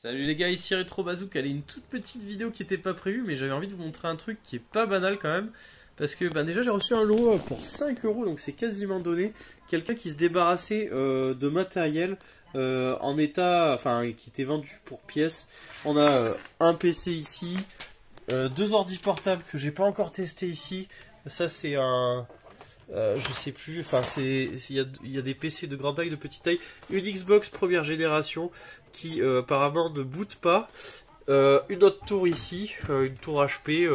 Salut les gars, ici Retro Bazook. Allez, une toute petite vidéo qui était pas prévue, mais j'avais envie de vous montrer un truc qui est pas banal quand même. Parce que bah, déjà j'ai reçu un lot euh, pour 5 euros, donc c'est quasiment donné. Quelqu'un qui se débarrassait euh, de matériel euh, en état, enfin qui était vendu pour pièces. On a un PC ici, deux ordi portables que j'ai pas encore testé ici. Ça c'est un, je sais plus, enfin il y, y a, des PC de grande taille, de petite taille, une Xbox première génération, qui euh, apparemment ne boot pas. Euh, une autre tour ici, euh, une tour HP,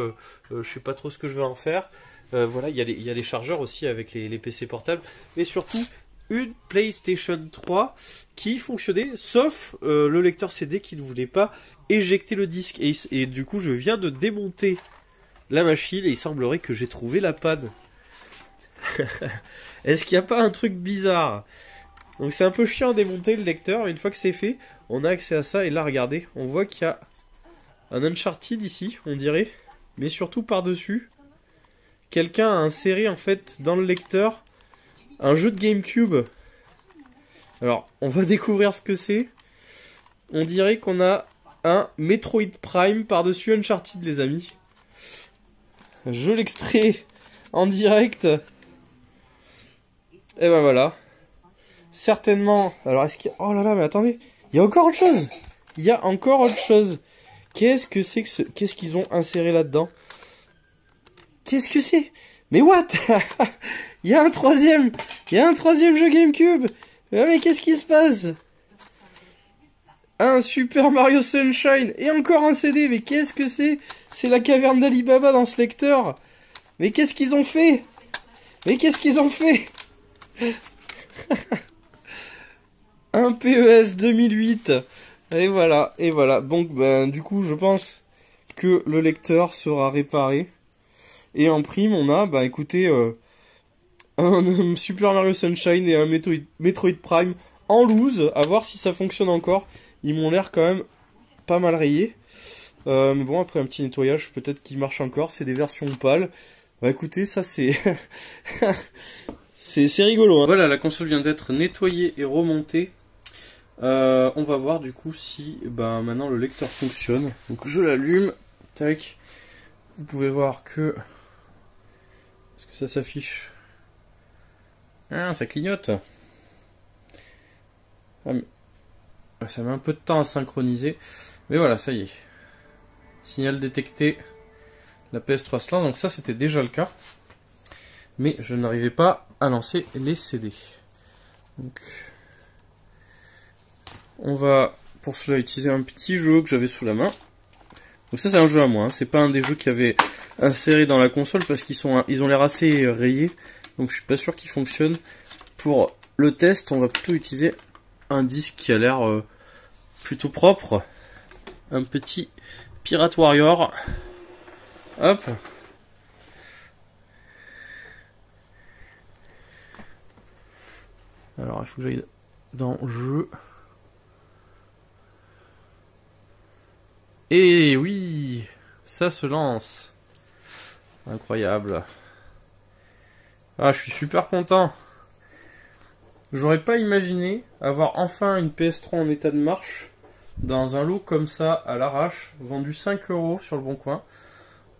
je sais pas trop ce que je vais en faire. voilà, il y, y, a les chargeurs aussi avec les, PC portables, mais surtout une PlayStation 3 qui fonctionnait, sauf le lecteur CD qui ne voulait pas éjecter le disque. Et, et, du coup, je viens de démonter la machine et il semblerait que j'ai trouvé la panne. Est-ce qu'il n'y a pas un truc bizarre? Donc c'est un peu chiant à démonter le lecteur, une fois que c'est fait, on a accès à ça. Et là, regardez, on voit qu'il y a un Uncharted ici, on dirait. Mais surtout par-dessus, quelqu'un a inséré en fait dans le lecteur un jeu de GameCube. Alors, on va découvrir ce que c'est. On dirait qu'on a un Metroid Prime par-dessus Uncharted, les amis. Je l'extrais en direct. Et ben voilà. Certainement. Alors, est-ce qu'il y a... Oh là là, mais attendez. Il y a encore autre chose. Il y a encore autre chose. Qu'est-ce que c'est que ce... Qu'est-ce qu'ils ont inséré là-dedans? Qu'est-ce que c'est? Mais what? Il y a un troisième Il y a un troisième jeu Gamecube ah, Mais qu'est-ce qui se passe? Un Super Mario Sunshine Et encore un CD Mais qu'est-ce que c'est? C'est la caverne d'Alibaba dans ce lecteur Mais qu'est-ce qu'ils ont fait? Mais qu'est-ce qu'ils ont fait? un PES 2008. Et voilà, et voilà. Donc, ben, du coup, je pense que le lecteur sera réparé. Et en prime, on a, bah écoutez, euh, un Super Mario Sunshine et un Metroid, Prime en loose, à voir si ça fonctionne encore. Ils m'ont l'air quand même pas mal rayés. Euh, mais bon, après un petit nettoyage, peut-être qu'il marche encore. C'est des versions pâles. Bah écoutez, ça c'est... c'est rigolo. Hein. Voilà, la console vient d'être nettoyée et remontée. Euh, on va voir du coup si ben, maintenant le lecteur fonctionne. Donc je l'allume. Tac. Vous pouvez voir que. Est-ce que ça s'affiche? Ah, ça clignote. Ah, ça met un peu de temps à synchroniser. Mais voilà, ça y est. Signal détecté. La PS3 se Donc ça, c'était déjà le cas. Mais je n'arrivais pas à lancer les CD. Donc on va pour cela utiliser un petit jeu que j'avais sous la main. Donc ça c'est un jeu à moi, hein. c'est pas un des jeux qui avait inséré dans la console parce qu'ils ont l'air assez rayés. Donc je suis pas sûr qu'ils fonctionnent. Pour le test, on va plutôt utiliser un disque qui a l'air euh, plutôt propre. Un petit Pirate Warrior. Hop. Alors il faut que j'aille dans jeu. Et oui, ça se lance. Incroyable. Ah, je suis super content. J'aurais pas imaginé avoir enfin une PS3 en état de marche dans un lot comme ça à l'arrache, vendu 5 euros sur le bon coin.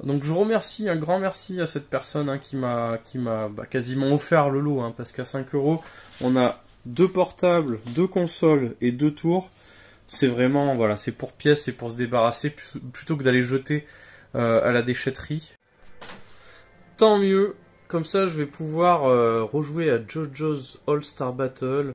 Donc je remercie, un grand merci à cette personne hein, qui m'a bah, quasiment offert le lot, hein, parce qu'à 5 euros, on a deux portables, deux consoles et deux tours. C'est vraiment, voilà, c'est pour pièces, c'est pour se débarrasser plutôt que d'aller jeter euh, à la déchetterie. Tant mieux, comme ça je vais pouvoir euh, rejouer à JoJo's All-Star Battle